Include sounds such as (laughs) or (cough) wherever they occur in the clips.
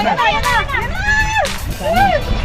Yan na, yan na! Yan na!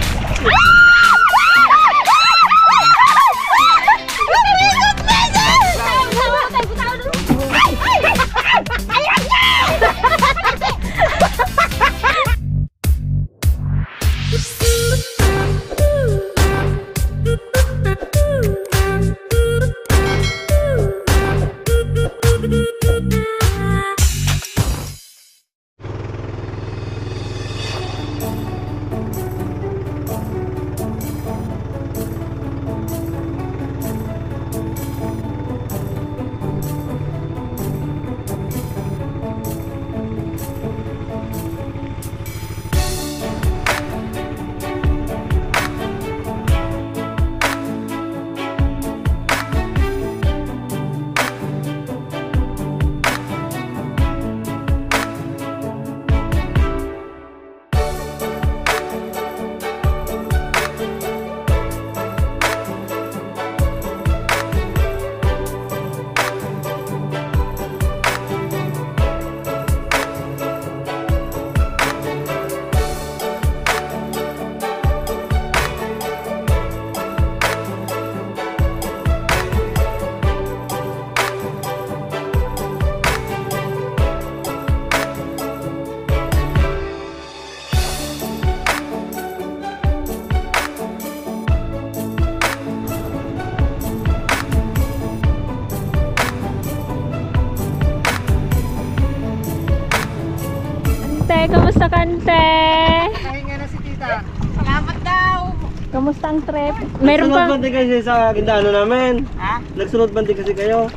Ang trip? Meron Nagsunod pa. bandi kasi sa gindano namin. Ha? Nagsunod bandi kasi kayo.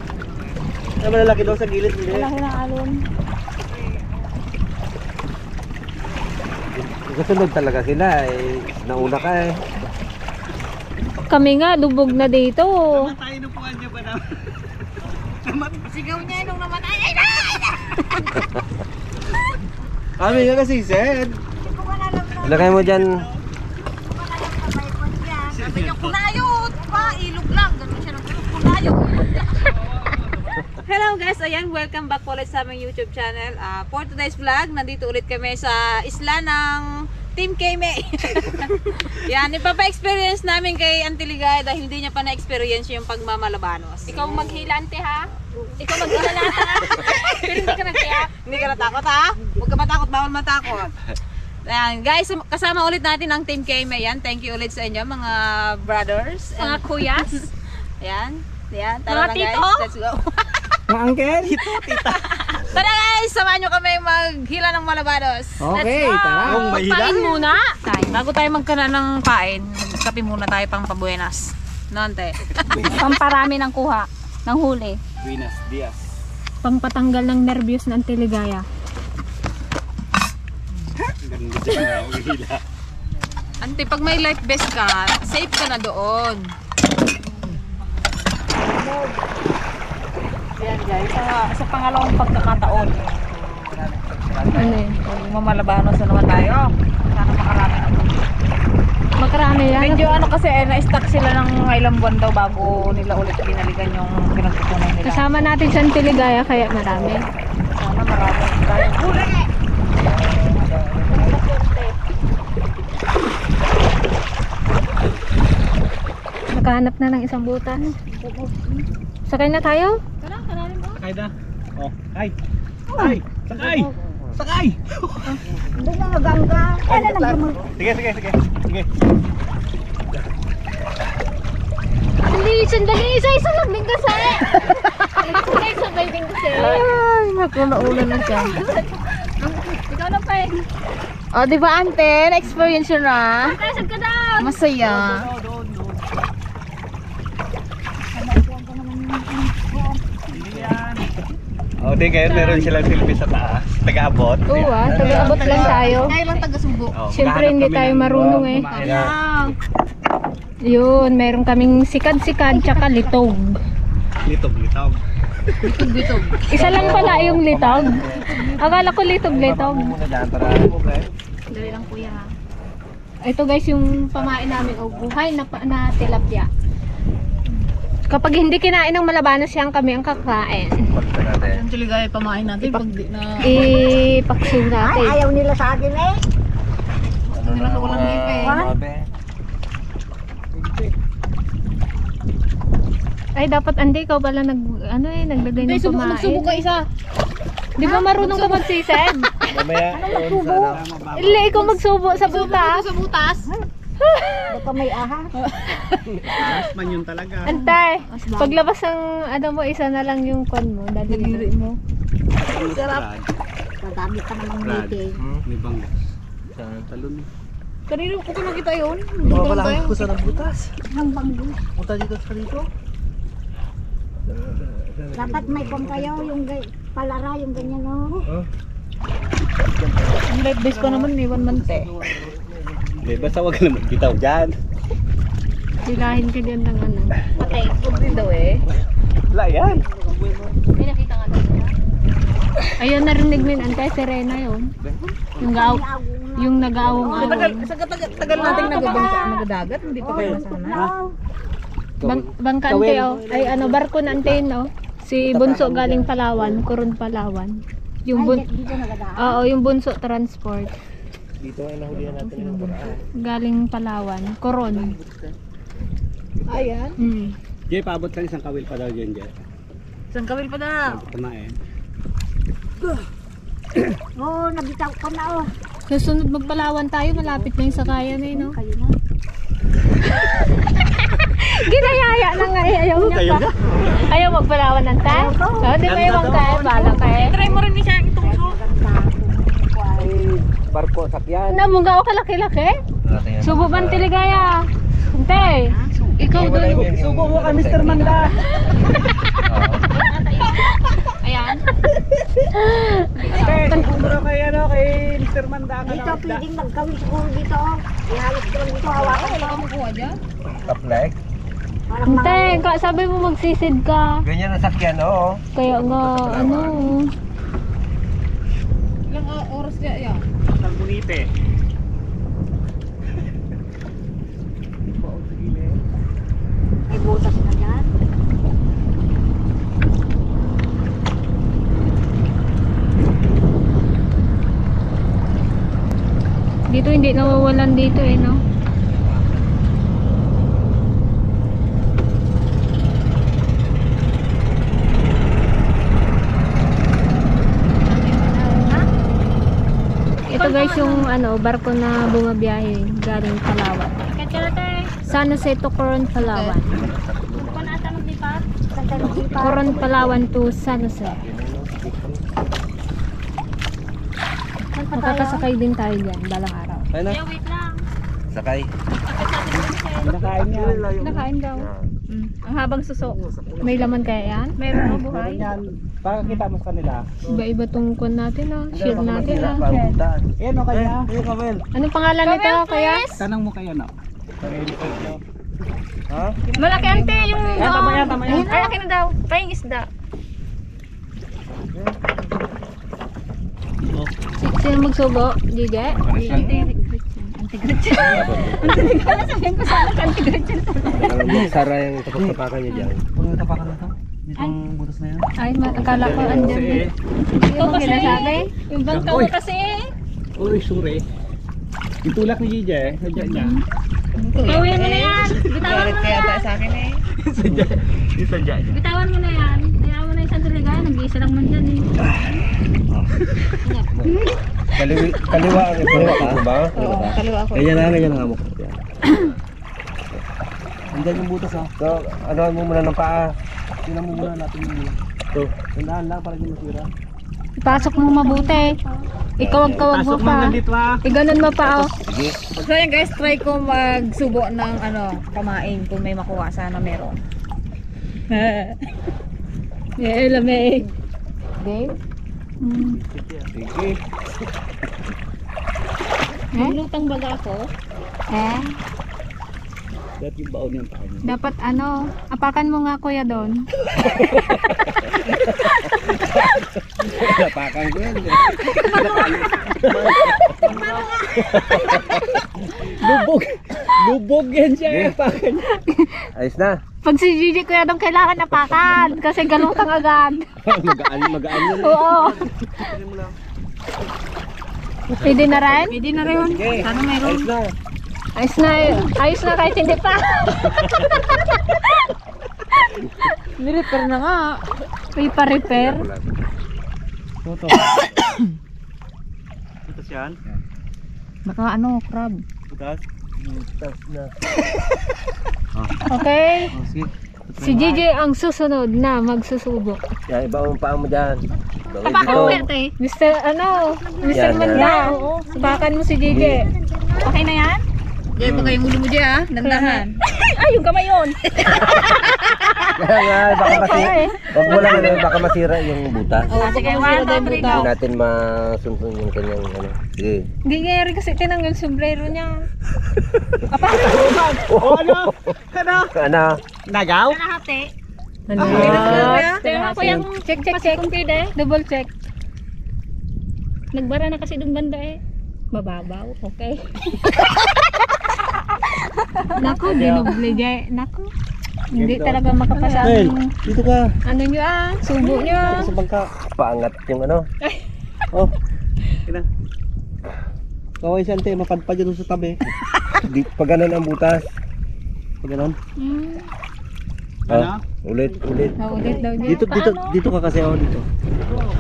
Ay, malalaki daw sa gilid. Hindi. Malaki ng alon. Kasunod talaga sila eh. Nauna ka eh. Kami nga, lubog na dito. Tayo nupuan niya pa (laughs) namin. Sigaw niya nung namatay. Ay, na! (laughs) Kami nga kasi said. Ilagay mo dyan. Sabi niya, kunayot pa, ilog lang. Ganun siya ng kunayot. Hello guys, ayan, welcome back po ulit sa aming YouTube channel. Ah, for today's vlog, nandito ulit kami sa isla ng Team Keme. (laughs) Yan, ipapa-experience namin kay Antiligay dahil hindi niya pa na-experience yung pagmamalabanos. Ikaw maghilante ha? Ikaw maghilante ha? (laughs) Pero hindi ka nagkaya. Hindi ka natakot ha? Huwag ka matakot, bawal matakot. Ayan, guys, kasama ulit natin ang Team Keme. Yan, thank you ulit sa inyo mga brothers. Mga kuyas. (laughs) Ayan, ayan, tara Mga na guys, let's go. Mga uncle. Tara guys, samahan nyo kami maghila ng malabanos. Okay, tara. Kung mahila. Pain muna. Tay, bago tayo magkana ng pain, kape muna tayo pang pabuenas. Nante. Pamparami ng kuha. Ng huli. Buenas dias. Pampatanggal ng nervyos ng teligaya. Ante, pag may life vest ka, safe ka na doon. Yan guys, sa, sa pangalawang pagkakataon. Ano yun? Kung mamalabanos na naman tayo. Sana makarami na. Makarami yan. Medyo ano kasi, eh, na-stuck sila ng ilang buwan daw bago nila ulit binalikan yung pinagkukunan nila. Kasama natin sa teligaya kaya marami. Sana marami tayong huli. Nakahanap na ng isang butas. Sakay na tayo? Sakay na. Oh, ay. Ay, sakay. Sakay. Hindi na magangga. Ay, na lang. Sige, sige, sige. Sige. Hindi, sandali. Isa-isa lang din kasi. Sabay-sabay din kasi. Ay, naku, naulan na siya. Ikaw na pa eh. O, di ba ante? Na-experience yun na? Daw. Masaya. Oh, di kayo meron silang silbi sa taas. Taga-abot. Oo ah, taga-abot lang tayo. Tayo lang taga-subo. Oh, Siyempre, hindi tayo ng, marunong eh. Yun, meron kaming sikad-sikad tsaka litog. Litog-litog. Isa lang pala yung litog. Akala ko litog-litog. Muna dyan para Dali lang kuya ha. Ito guys yung pamain namin o buhay na, na tilapia. Kapag hindi kinain ng malabanas yan kami ang kakain. pagka natin. Ang tuligay pamain natin pag di na... Ipaksiw Ay, natin. ayaw nila sa akin eh. Nasa walang ngipin. Ay, dapat andi ikaw pala nag, ano eh, naglagay ng pamain. ka isa. Di ba marunong ka magsisid? Mamaya. yun, sana. Ili, ikaw magsubo sa butas. Sa butas. Baka may aha. Mas man yun talaga. Antay, paglabas ng ano mo, isa na lang yung kon mo, daliri mo. Sarap. Madami ka namang meeting. May banggas. Sa talon. Kanino ko pa nakita yun? Mawala ko sa butas. Ang banggo. Punta dito sa dito. Dapat may pang kayo, yung gay- palara, yung ganyan, no? Ang light base ko naman, iwan man te. Hindi, basta wag ka na magbitaw dyan. Hilahin ka diyan ng ano. Patay, food din daw eh. Wala yan. May nakita nga daw siya. Ayun, narinig mo yun, Antay, Serena yun. Yung gaaw, yung nag-aawong Tagal, awong. sa tagal, tagal nating nagabangka, nagadagat, hindi pa kayo sana. Bang, bangkante, oh. Ay, ano, barko na Antay, no? Si Bunso galing Palawan, Coron Palawan. Yung bun. Oo, yung Bunso Transport. Dito ay nahulihan natin yung Galing Palawan, Coron. Ayan. Mm. Jay, paabot ka isang kawil pa daw dyan, Jay. Isang kawil pa na. Kumain. Oo, oh, nabitaw ka na, oh. Susunod magpalawan tayo, malapit na yung sakayan eh, no? Kayo na. (laughs) Ginayaya na nga eh, ayaw niya Kayo pa. Ayaw magpalawan ng tayo? Oo, di ba yung kaya, bala kaya. Try mo rin ni siya itong so. Barko sakyan. Namunga ako kalaki-laki. Subo ba ang tiligaya? Hindi. Ikaw doon. Subo mo ka, Mr. Manda. (laughs) Ayan. Mo na kay, ano, kay Mr. Manda. ang Dito, pwedeng magkawin siguro dito, oh. Ihalos ko lang dito, hawakan ko. Taplek. Parang mga... Hindi, ka, sabi mo magsisid ka. Ganyan ang sakyan, oo. Kaya nga, ano. Ilang oras niya, yan? Talbunite. May butas na dyan. Dito hindi nawawalan dito eh, no? Ito guys yung ano, barko na bumabiyahe galing Palawan. San Jose to Coron, Palawan. Coron, Palawan to San Jose. Makakasakay din tayo dyan balang araw. Ayun na. Sakay. Nakain niya. Nakain daw. Mm. Ang habang suso. May laman kaya yan? Meron mo buhay. Yan. Para kita mo sa kanila. Iba-iba tong kwan natin ah. Shield natin ah. Yan o kaya. Ayun, Kamel. Anong pangalan nito kaya? Tanong mo kayo, no? Ha? Malaki ante yung Yan, tama yan, tama yan. Ay, na daw. Paying isda. Si- Sino magsubo? Gige? Parang sara yung tapak-tapakan niya dyan. Ay, ma- akala ko andyan. ba sinasabi? Yung bangka mo kasi. Uy, sure. Itulak ni Gigi, sadya niya. Gawin mo na yan. Bitawan mo na yan. sa akin eh. Sadya. Yung sadya niya. Bitawan mo na yan. Kaya mo na isang tuligay. Nag-iisa lang man dyan eh. Kaliwi, kaliwa ang kaliwa ka, ba? Kaliwa ako. Ganyan na, ganyan ang amok. Yan. Andyan yung butas ha. So, ano mo muna ng paa. Tingnan mo muna natin yung Ito. Tandaan lang para hindi masira. Ipasok mo mabuti. Ikaw ang kawag mo Pasok mo pa. ha. Iganon mo pa oh. Sige. So yan guys, try ko magsubo ng ano, pamain kung may makuha. Sana meron. (laughs) Yeah, lamig. Dave? Mm. Sige. Eh? Lutang baga ako. Eh? Dahil yung baon yung niya. Dapat ano, apakan mo nga kuya doon. Napakan (laughs) ko yan. (laughs) Lubog! Lubog yan siya. Pakan niya. Ayos na. Pag si Gigi kuya doon kailangan apakan kasi galutang agad. (laughs) magaan, magaan yun. Oo. Pwede na rin? Pwede na rin. Okay. Sana mayroon. Ayos na. Ayos na, ayos na kahit hindi pa. (laughs) Nirepair na nga. May pa-repair. Ito. Ito (coughs) siyan. Naka ano, crab. Butas. Butas na. (laughs) Okay? Oh, sige. Si Gigi ang susunod na magsusubo. Yan, iba ang paa mo dyan. Tapakan mo eh. Mr. ano, Mr. Yan, Manda. Tapakan mo si Gigi. Okay na yan? Diyan pa kayong ulo mo dyan ah. Dandahan. (laughs) Ay, yung kamay yun. (laughs) Kaya nga, baka masira. Huwag mo lang ano, baka masira yung butas. Oh, sige, one, two, three, Hindi go. natin masuntun yung kanyang ano. Sige. Hindi nga rin kasi tinanggal sombrero niya. Oh, ano? Ano? Ano? Nagaw? Ano? Tingnan ko yung check, check, check. Double check. Nagbara na kasi dun banda eh. Mababaw, okay. (laughs) Nako, dinoble jay. Nako. Hindi talaga makapasa Hey, dito ka. ano nyo ah, subo nyo ah. Sa bangka. Paangat yung ano. Oh. Kina. Kaway siya ante, mapadpad dyan sa tabi. (laughs) Di, pag ganun ang butas. Pag ganun. Hmm. Oh, ulit, ulit. Naulit daw niya. Dito, dito, dito ka kasi oh, dito.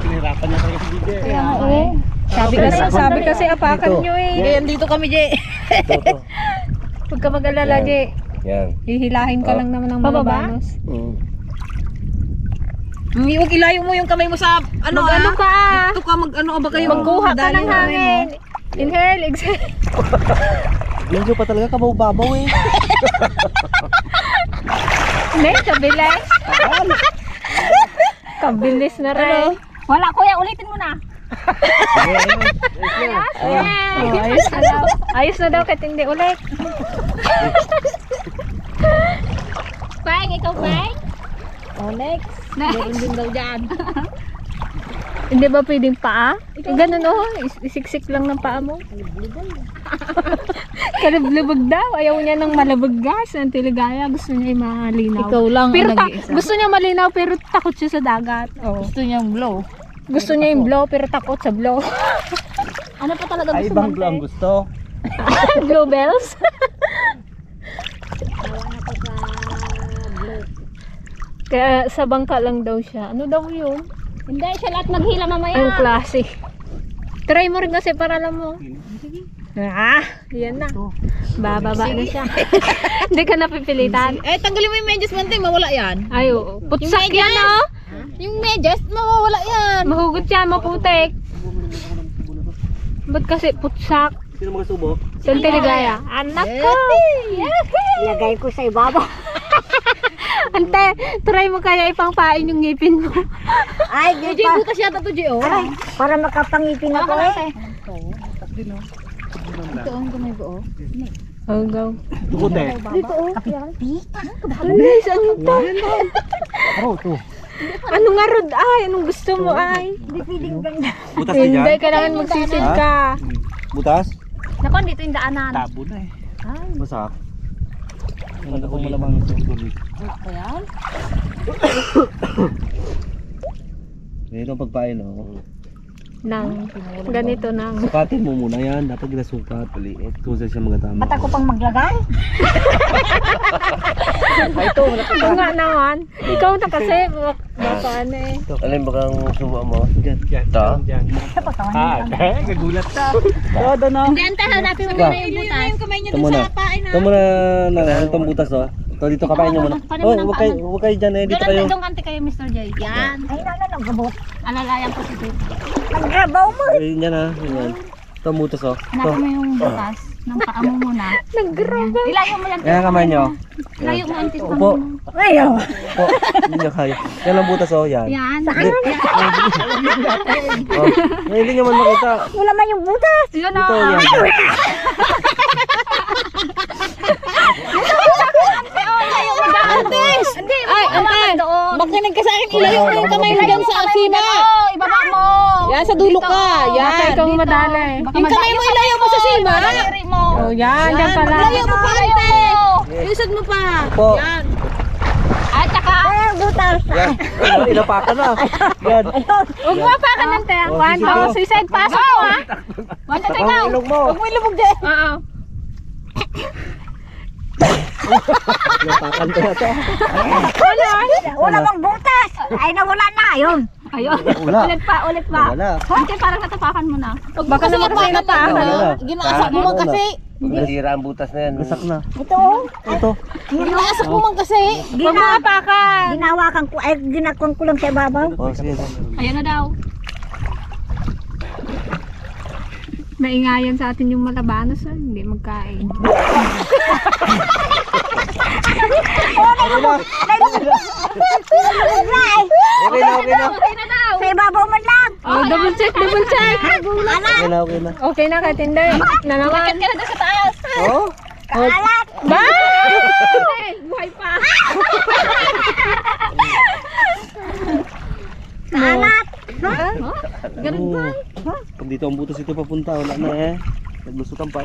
Pinahirapan niya talaga si DJ. Kaya nga eh. Sabi kasi, sabi kasi apakan Dito. nyo eh. Ayan, dito kami, Jay. Ito, ito. (laughs) Huwag ka mag-alala. Jay. Yan. Hihilahin ka Oh. lang naman ng Pababa? malabanos. Mm. Huwag ilayo mo yung kamay mo sa ano Mag-ano ah. ka ah. Ito ka mag-ano ba kayo? Magkuha ka Dali ng yung kamay mo. hangin. Inhale, exhale. (laughs) Medyo pa talaga kabaw-babaw eh. (laughs) Hindi, kabilis. (laughs) kabilis na rin. Wala kuya, ulitin mo na. ayos, ayos na daw. Ayos na daw kahit hindi ulit. Pang, ikaw Pang? Oh, next. Meron din daw dyan. (laughs) Hindi ba pwedeng paa? Eh, ganun oh, is- isiksik lang ng paa mo. Kaliblibag (laughs) daw. Ayaw niya ng malabag gas. Ang tiligaya. Gusto niya yung malinaw. Ikaw lang Pero ang ta- nag-iisa. gusto niya malinaw pero takot siya sa dagat. Oh. Gusto niyang blow. Gusto niya yung blow pero takot sa blow. (laughs) ano pa talaga Ay, gusto ibang mo? glow ang gusto. blow bells? Kaya sa bangka lang daw siya. Ano daw yun? Hindi, siya lahat maghila mamaya. Ang klase. Try mo rin kasi para alam mo. Ah, yan na. Bababa na siya. (laughs) Hindi ka napipilitan. Eh, tanggalin mo yung medyas man tayo, mawala yan. Ay, oo. Putsak yan, oh. Yung medyas, mawawala yan. Mahugot yan, maputek. Ba't kasi putsak? Sino magasubo? Saan tiligaya? Anak ko! Ilagay ko sa ibabaw. (laughs) Ante, try mo kaya ipangpain yung ngipin mo. Ay, (laughs) di Jay, pa. butas yata to, Jay, oh. Para makapangipin ako eh. Ito ang kamay ko, oh. Oh, go. Tukod eh. Dito oh. Alis, ano to? Ano to? Ano nga rod ay? Anong gusto mo ay? Hindi pwedeng ganda. Butas na Hindi, kailangan magsisid ka. Butas? Naku, dito yung daanan. Tabo na eh. Basak. Ang ako malamang sa tubig. Ayan. (coughs) Ito ang pagpain oh. Nang, ganito nang. Sukatin mo muna yan. Dapat ginasukat. Maliit. Kung saan siya mga tama. Ba't ako pang maglagay? (laughs) Ito nga naman. Ikaw na kasi. bak- Baka ano eh. Alin ba kang suba mo? Diyan. Diyan. Ito? Diyan. Ah, eh. Nagulat ka. Todo no. Hindi, ante, hanapin mo muna yung butas. yung kamay niya Ito muna. Ito muna na ano itong butas oh. Ito dito kapain nyo muna. Paano Oh, mo huwag kayo, huwag kayo dyan eh. Dito Doon kayo. ante, doon ante kayo, Mr. J. Yan. Ay, nana, nagabot. Alalayan ko si Tito. Eh, yan ah. Yan. Ito ang butas oh. Ito. Hanapin mo yung butas ng paa mo muna. Naggraba. Ilayo mo yan. Yan ang kamay nyo. Ilayo mo ante sa Upo. mo. Upo. Hindi nyo kaya. Yan ang butas oh. Yan. Yan. Hindi. Oh. Yan, Hindi nyo man makita. Wala man yung butas. Yun Ito yan. (laughs) Hindi, ay, ante. Doon. Makinig ka sa akin, ilayo mo yung kamay dyan sa sima. Ibaba mo. Yan, sa dulo ka. Baka Yan. ikaw madali. Yung kamay mo, ilayo mo sa sima. Oh, yan. Yan pala. Ilayo mo pa, ante. Iusad mo pa. Yan. At saka, butas. Yan. Ayun, Inapakan na. Yan. Huwag mo pa ka ng te. Oh, One, two, go. suicide pasok mo ha. One, two, three, go. Huwag mo ilubog dyan. Oo. (laughs) Inapakan ko na to. Wala bang butas. Ay, nawala na. Ayun. Ayun. Wala. Ulit pa, ulit pa. Wala. Ate, parang natapakan mo na. Baka naman kasi natahan. Wala. Ginaasak mo man kasi. Nasira ang butas na yan. Gasak na. Ito. Ito. Ginaasak mo man kasi. Huwag mo apakan. Ginawakan ko. Ay, ginakon ko lang sa ibabaw. Oh. Ayun na daw. Naingayan sa atin yung malabanos, ah. hindi magkain. Okay na, okay na. Okay na daw. Sa ibabaw man lang. Oh, double check, double check. Okay na, okay na. Okay na, katinday. Na naman. ka na sa taas. Oh? Kaalat. Bye! Buhay pa. (laughs) Kaalat. Ganun ba? Pag dito ang butas ito papunta, wala na eh. Naglusutan pa.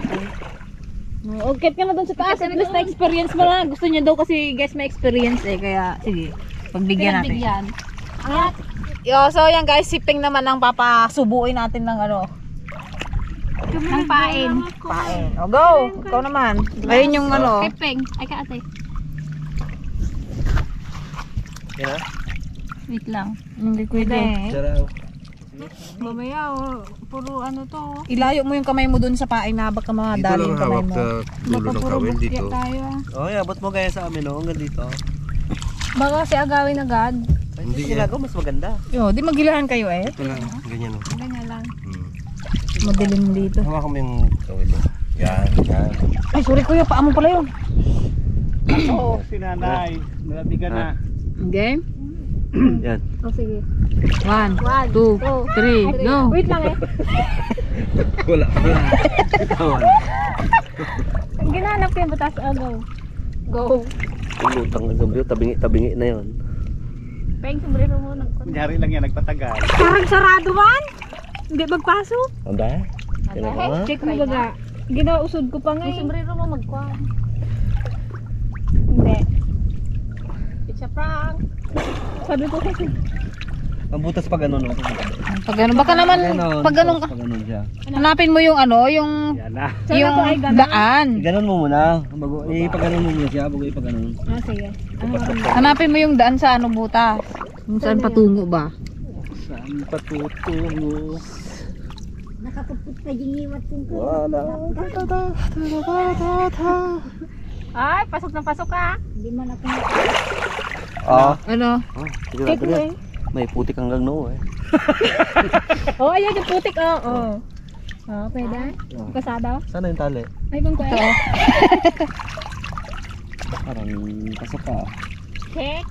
Okay ka na doon sa taas. At least na-experience mo lang. Gusto niya daw kasi guys may experience eh. Kaya sige. Pagbigyan natin. Bigyan. Yo, so yan guys, siping naman ang papasubuin natin ng ano. Ng pain. Pain. O go! Ikaw naman. Ayun yung ano. Pepeng. Ay ka ate. Yan na. Wait lang. Hindi pwede. Saraw. Mamaya, oh, puro ano to. oh. Ilayo mo yung kamay mo dun sa pain na baka madali yung kamay mo. Baka puro bukya tayo. ah. Oh, yeah, ba't mo gaya sa amin, oh? Hanggang dito. Baka si agawin agad. Ay, hindi ginagawa, mas maganda. Yo, di magilahan kayo eh. Ito lang, ganyan o. Ganyan lang. Madilim dito. Hawakan mo yung tawid mo. Yan, yan. Ay, sorry kuya, paa mo pala yun. Si nanay, nalabigan na. Game? (clears throat) Yan. O Oh, sige. One, One, two, two, three, go. Wait lang eh. (laughs) Wala, wala. Wala. Ang (laughs) ginanap ko yung butas. Oh, go. Go. Lutang na gabi, tabingi, tabingi na yon. Peng, sombrero mo. Kunyari lang yan, nagpatagal. Parang sarado man. Hindi magpasok. Ang dahil? Ginagawa? Check mo baga. Ginausod ko pa nga eh. sombrero mo magkwan. Hindi. It's a prank. Sabi ko kasi. Ang butas pa ganun, oh. Pag ganun, baka naman, pag ganun ka. Pag ganun siya. Hanapin mo yung ano, yung, Yan na. yung ko ay ganun? daan. Ganon mo muna. Bago, eh, pag ganun mo muna siya, bago ipag ganun. Ah, sige. Hanapin mo yung daan sa ano butas. Kung saan patungo ba? Saan patutungo? Nakapuput pa yung iwat kong ko. Wala. Ay, pasok na pasok ka. Hindi man ako Ah. Ano? Oh, sigurado mo yan. May putik hanggang noo eh. (laughs) Oh, ayan yung putik. Oh, oh. Oh, pwede? Oh. Kasada? Sana yung tali. Ay, bang ko eh. Parang pasok ka. Check.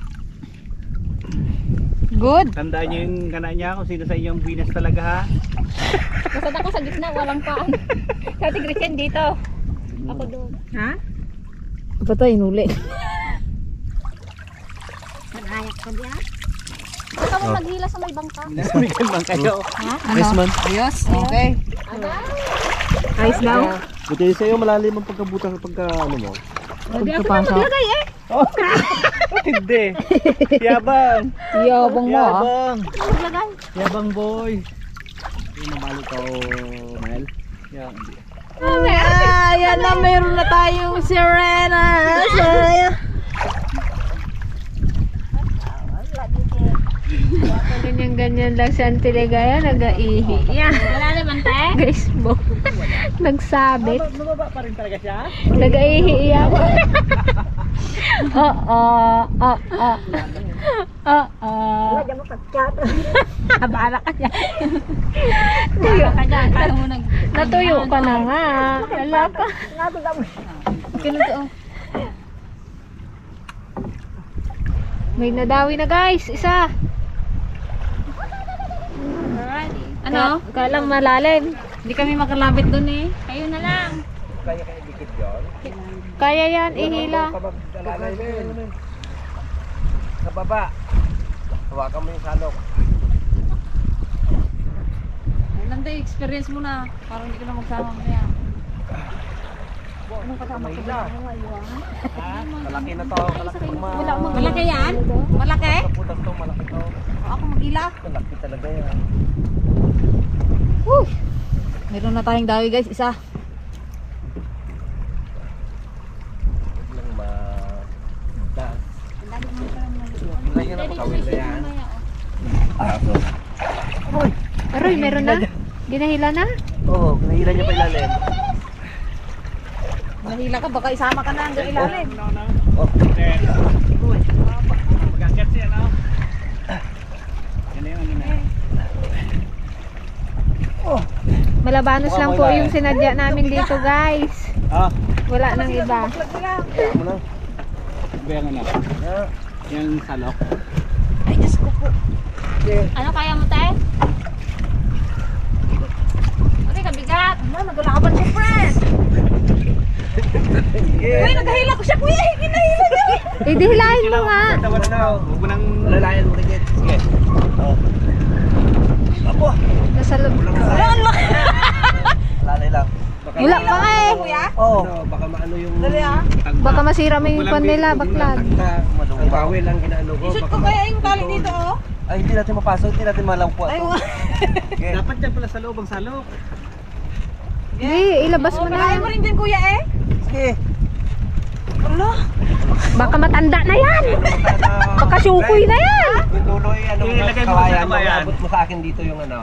Good. Tandaan niyo yung kana niya kung sino sa inyong binas talaga ha. (laughs) Kasada ko sa gitna, walang paan. (laughs) Kati Christian dito. Ako doon. Ha? Patay, inuli. Nag-ayak ka diyan. Baka mo naghila sa may bangka. Bigyan man kayo. Yes man. Ayos? Okay. Ayos daw. Buti sa'yo malalim ang pagkabutas pagka ano mo. Pagkapasok. (laughs) Hindi. Yabang. Yabang mo ah. Yabang. Maglagay. Yabang boy. Yung namalo ka o Mel. Yan. Ah, yan na, meron na tayong sirena. Saya. Ganyan-ganyan lang si Auntie Ligaya, nag-aihi. Yan. Wala naman te? (laughs) Guys, mo. (laughs) Nagsabit. Mababa pa rin talaga siya? Nag-aihi yan. (laughs) Oo. Oo. Oo. Wala dyan mo pag-chat. Abala ka dyan. Tuyo ka dyan. Kala mo nag... Natuyo ka na nga. Wala ka. Nabiga mo. May nadawi na guys. Isa. Ano? Kalang malalim. Hindi kami makalapit dun eh. Kayo na lang. Kaya kayo dikit yun? Kaya yan, ihila. Sa baba. Hawakan mo yung salok. Nanda experience mo na. Parang hindi ka na magsama mo yan. Malaki na to. Malaki na Wala mga Malaki yan? Malaki? To, malaki to. Ako magila. Malaki talaga yan. Meron na tayong dawi guys, isa. Aso. Aroy, meron na? Ginahila na? Oo, nahila niya pa ilalim. Mahila ka, baka isama ka na hanggang ilalim. Oh, Mag-angkat siya, no? Yan na yung ano na. Malabanos lang po yung sinadya namin dito guys. Ah, Wala nang iba. mo na. yung ano? Yeah. Yung salok. Ano kaya mo, te? Ano kabigat? Ano, nagulaban ko, friend. Uy, nagahila ko siya, kuya. Hinahila niya. Eh, di hilahin mo nga. Huwag mo nang... Lalayan mo rin Sige. Oh. Apo! Nasa loob. Lalay lang. Wala pa nga eh. Kuya? Oo. Ano, baka maano yung... Dali ah. Baka masira mo yung kwan nila, baklad. Ang bawil lang inaano ko. Isut baka ko kaya yung tali dito, oh. Ay, hindi natin mapasok. Hindi natin malampuan. Ay. Sige. Dapat dyan pala sa loob ang salok. Hindi, ilabas mo Kaya mo na. rin dyan, kuya, eh. Sige. Wala. Baka matanda na yan. Baka sukoy na yan. Yung tuloy, ano, Ilagay mo sa kawayan mo, kawayan. abot mo sa akin dito yung ano.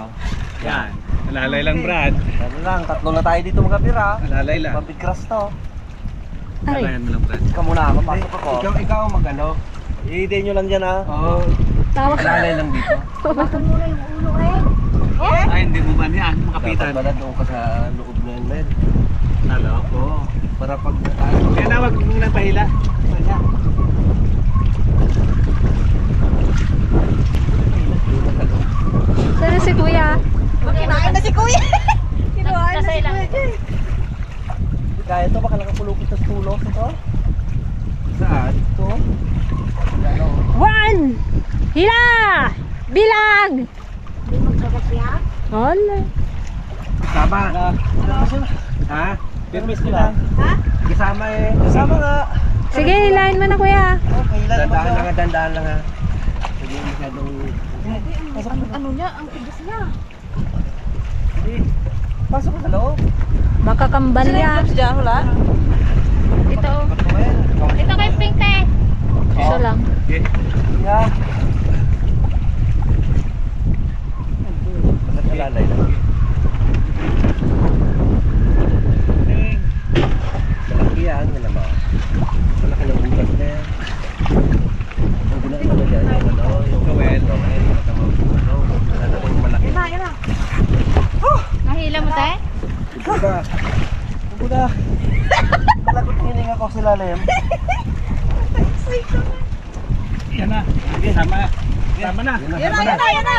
Yan. Alalay lang, Brad. Ano lang, tatlo na tayo dito mga pira. Alalay lang. Mabigras to. Aray. Alalayan mo lang, Brad. Ikaw muna ako, pasok ako. Ikaw, ikaw ang mag-ano. I-day nyo lang dyan ha. Oo. Tawa ka. Alalay lang dito. Ay, hindi mo yan. Dapat Makapitan. ba na doon ka sa loob na yun, men? Salok, oo. Para pag... ano, Kaya na, wag mo nang pahila. Kaya. Sana si kuya. Na si kuya. Kinuhaan (laughs) na si kuya dyan. Kaya ito, baka nakapulupit sa tulos ito. Saan? Ito. Ano? One! Hila! Bilang! Hala. Kasama. Ha? Permis ko lang. Kasama eh. Kasama nga. Sige, hilahin mo na kuya. Okay, ilan naman Dandaan lang siya. ha, dandaan lang ha. Hindi masyadong... Ano niya? Ang tigas niya. Pasok ka sa loob. Baka kambal Sila yung yan. gloves dyan, wala? Ito. Ito kay Pink, te. Isa lang. Yeah. Basta lalay lang. Yan, yan naman. Malaki ng bukas na yan. Ang ginagawa mo dyan, yung ano, yung Kawel. kawel, tama mo, ano, wala namang malaki. Yan na, yan na. Nahila mo, te? Ito ba? Ako na. Malagot hininga ko sa lalim. Yan na. Sama. Sama na. Yan na, yan na. Yan na.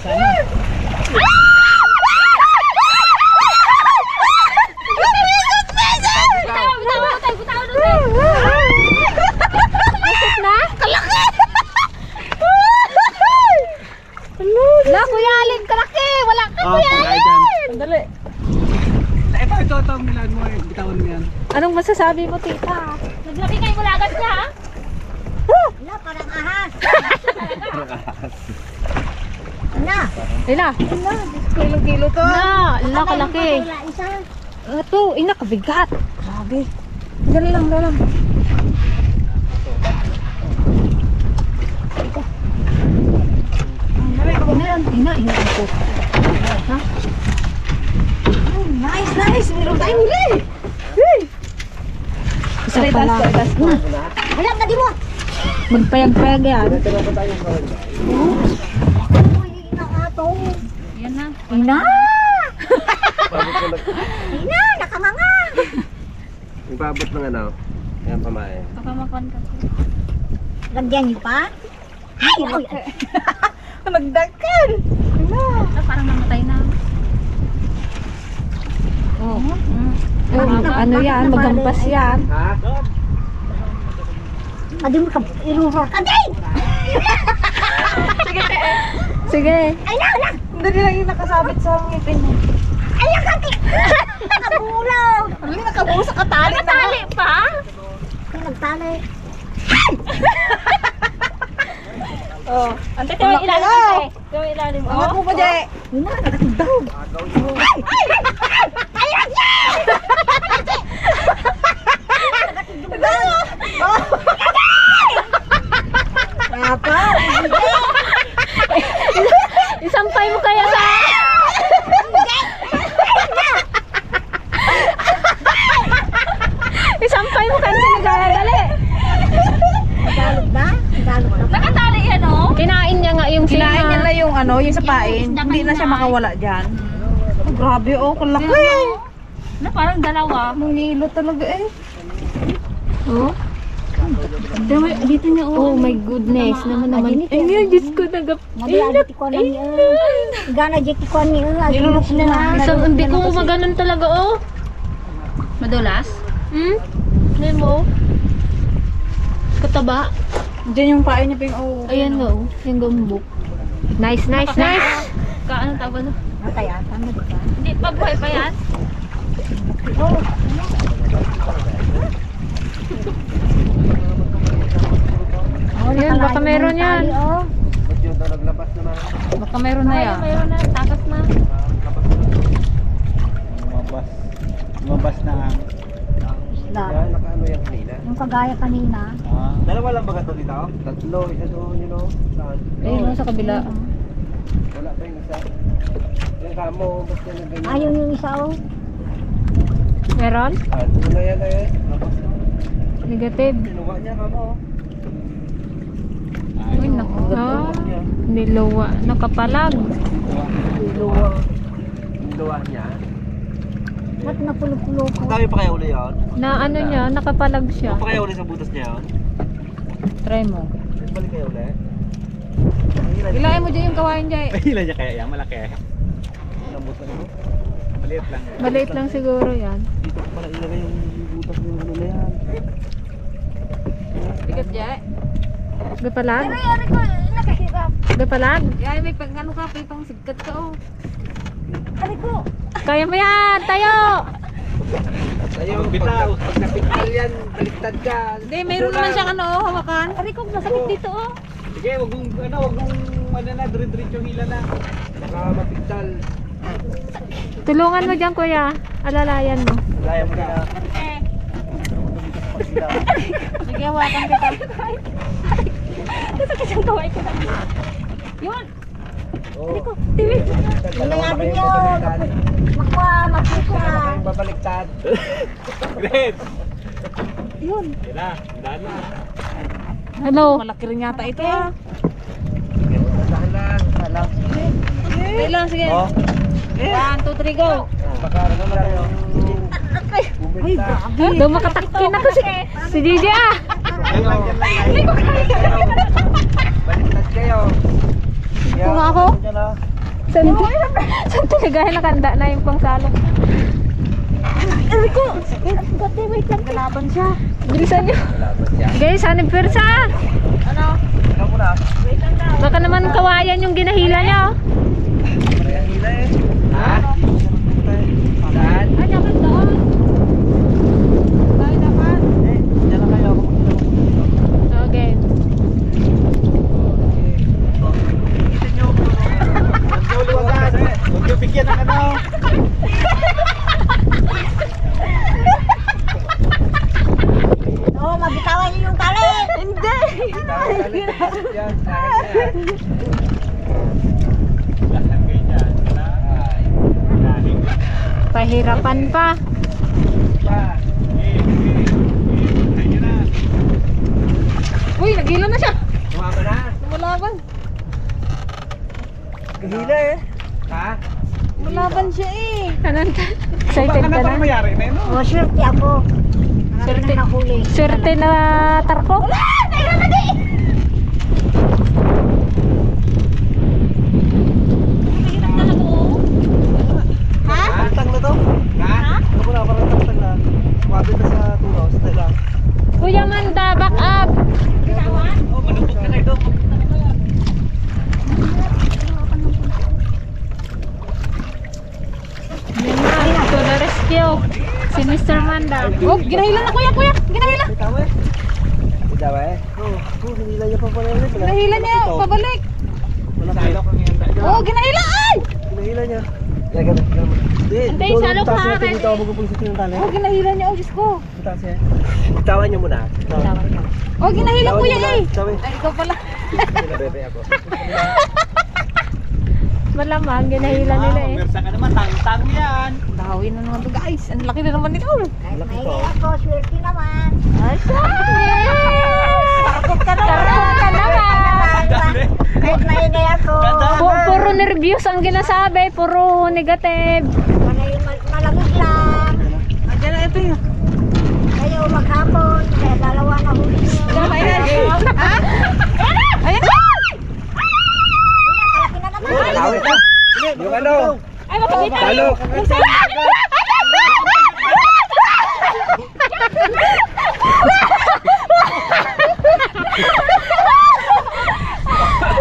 Sama. Bitaw, bitaw mo, te. Bitaw mo, te. Masok na? Kalaki! Wala, kuya Alin, kalaki! Wala ka, Oh, kuya pagkain dyan. Sandali. Ito, ito, ito. Milan mo eh. Bitawan mo yan. Masasabi mo, tita? Naglaki kayo mulagat siya, ha? (laughs) Ila. Kilo-kilo to. Na, ala, kalaki. Ito, ina, kabigat. Grabe. Dali lang, dali lang. Ina, ina, ina ako. Nice, nice. Meron tayong huli. Isa pa lang. Wala ka di mo. Magpayag-payag yan. Yan na. Ina! Yung paabot ng ano, yan pamain. Pakamakon ka. Lagyan niyo pa? Ay, ay. Nagdakan. (laughs) Ah, parang namatay na. Oh. Oh, ano yan? Magampas yan. Adi mo kap iluwa. Adi! (laughs) Sige, te. Sige. Ayaw na! Hindi lang yung nakasabit sa ngipin niya. Ayaw ka! Nakabulaw! Ano yung nakabuo sa katali? Nakatali pa? Nagtali. (laughs) Oh, ante ko ilalim, ante. Ko ilalim. Ano po ba, oh. Jay? Yun na, nakatibdaw. Ay! Ay! Isampay mo kaya sa... Isampay mo kaya tinagaya dali. Tagalog ba? Tagalog na. Nakatali yan oh. Kinain niya nga yung Kinain niya na yung ano, yung sapain. Hindi na siya makawala dyan. Oh, grabe oh, kalaki. Na parang dalawa. Mangilo talaga eh. Oh. Dami, dito niya Oh my goodness. Naman naman. Ay, ngayon, Diyos ko, nagap... Nabi, aditi ko ni Gana jeti ko ni na. Isang, hindi ko maganon talaga, oh. Madulas? Hmm? Ano mo, oh? Kataba. Diyan yung pain niya pa yung oh. Ayan oh. Yung gumbok. Nice, nice, nice. Ka, anong tawag ano? Matayatan mo, di ba? Hindi pa buhay pa yan. Oh, Ayan, baka nakalain meron yan. oh. Ba't yun daw naglabas naman? Baka meron na yan. Mayroon na, takas na. Lumabas. Lumabas na ang... Isda. Yan, nakaano yan kanina. Yung kagaya kanina. Ah, Dalawa lang ba ito dito? Tatlo, isa doon, you know. Saan? Ayun no, sa kabila. Wala pa yung isa. Yung kamo, ba't yan na ganyan? Ayaw yung isa, oh. Meron? Ah, na yan na yan? Negative. Kinuha niya kamo. Uy, naku. Ah, niluwa. Nakapalag. Kinuha. Kinuha niya. Ba't napulo-pulo ko? Ang dami pa kaya uli yun? Na ano niya, nakapalag siya. Ano pa kaya uli sa butas niya yun? Try mo. Balik kaya uli? Ilain mo dyan yung kawain, Jay. Mahilan niya kaya yan, malaki. Lambot na ito. Maliit lang. Maliit lang siguro yan. Dito ko pala ilagay yung butas ng ano na yan. Bigat, Jay. Gapalag? Ari ko, nakahirap. Gapalag? Jay, may pang ano ka, may pang sigkat ka oh. Ari ko. Kaya mo yan! Tayo! Sa'yo, bitaw. Pag napital yan, baliktad ka. Hindi, mayroon naman siyang ano, oh, hawakan. Ari ko, masakit dito, oh. Sige, wag mong, ano, wag mong, ano na, dire-diretso hila na. Baka mapital. Tulungan mo dyan, kuya. Alalayan mo. Laya mo na. Sige, hawakan kita. Ito kasi ang kaway ko na. Yun. Oo. Dalawa din yun. Makwa, magkiko Kaya na. kayong babaliktad. Great! Yun. Sila, dala. Hello? Malaki rin yata ito ah. Dahan lang. Dahan lang. Lang, sige. Oh. One, two, three, go. Baka ano lang yung... Ay, grabe. Daw makatakin ako si, si Gigi ah! Baliktad kayo. Kung ako? Saan, saan talaga nakanda na yung pangsalok? Ari ko. Gati, wait lang. Kalaban siya. Bilisan nyo. Guys, hanip persa. Ano? Ikaw muna. Baka naman kawayan yung ginahila nyo. Parehang hila eh. Ha? Saan? Ay, dapat doon. Tayo dapat. Eh, dyan lang kayo. Okay. Kita nyo. Huwag nyo liwagan. Huwag nyo bigyan ng ano. Oh, mabitawan niyo yung tali. Hindi. Pahirapan pa. Uy, nagilo na siya. Tumama na. Lumalaban. Kahila eh. Ha? Lumalaban siya eh. Baka excited ka na? mayari na yun. Oh, swerte ako. Swerte. na nahuli. Swerte na tarko? Tag na to. Ha? Ito muna, parang tag na. Kumabit na sa tulos. Dahil lang. Kuya Manda, back up! Oh, malupot ka na ito. Yan na, to the rescue. Si Mr. Manda. Oh, ginahila na kuya, kuya. Ginahila. May tao eh. Daw eh. Oo, oh, hinila niya pa pala ulit. Hinahila niya, Ito. pabalik. Wala ang hihanda. Oh, ginahila ay! Hinahila niya. Lagyan mo. Hindi, salok ka, Rene. Dito ako magpupulsit ng tali. Oh, ginahila niya, oh, Diyos ko. Taas niya. Bitawan niyo muna. Oh, ginahila Tawan kuya niyo eh. muna. Tawi. Ay, ikaw pala. Pinabebe ako. (laughs) Malamang, ginahila nila eh. Mersa ka naman, tang-tang yan. Dawin na naman to guys. Ang laki na naman nito. Laki to. Ako, swerte naman. (laughs) Takot ka naman. Kahit maingay ako. Pu- puro nervyos ang ginasabi, puro negative. Manay mal- malamig lang. Andiyan na ito yun. Kayo maghapon. Kaya dalawa na huli niyo. Tama yan. Ha? Ayan na! Malaki na naman. Tawid na. Yung ano? Ay, makikita Talo.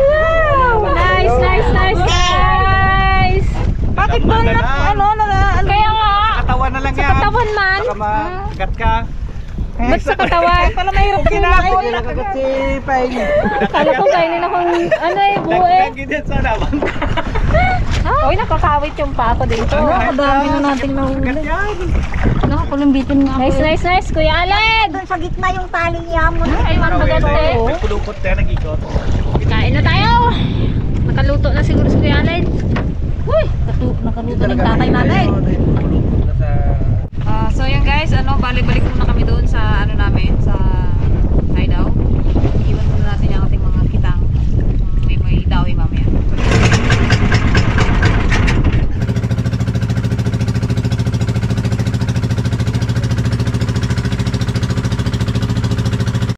Nice, nice, nice, nice. Bakit ba na, ano, na, ano? Kaya nga, Katawan na lang sa yan. katawan man. Baka magat ka. Ba't sa katawan? (laughs) Pala mahirap Hindi nakagat si Pain. Kala ko kainin akong, ano eh, buo eh. Nagkagidit sa naman. (laughs) Uy, nakakawit yung pa ako dito. Kadami na nating nahuli. Nakakulumbitin nga ako. Nice, nice, nice, Kuya. Doon sa gitna yung tali niya mo. Ay, man maganda eh. Nagpulupot tayo, nag-ikot. Kain na tayo. Nakaluto na siguro si Kuya Allen. Uy, nakaluto ng tatay natin. Nasa Ah, so yan guys, ano, balik-balik muna kami doon sa ano namin, sa